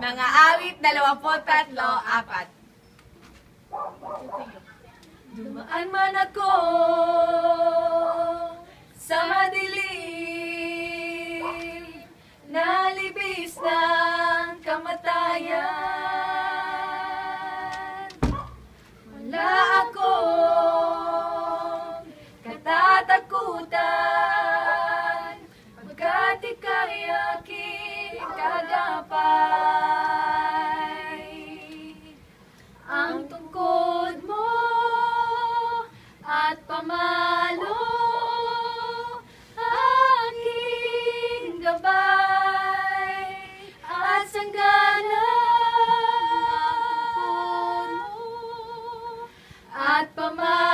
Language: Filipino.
Mga awit, dalawampu tatlo, apat. Dumaan man ako sa madilim, nalibis ng kamatayan. Wala akong katatakutan, pagkat ika'y aking kagapay. At pamalo aking gabay. At sanggana at pamalo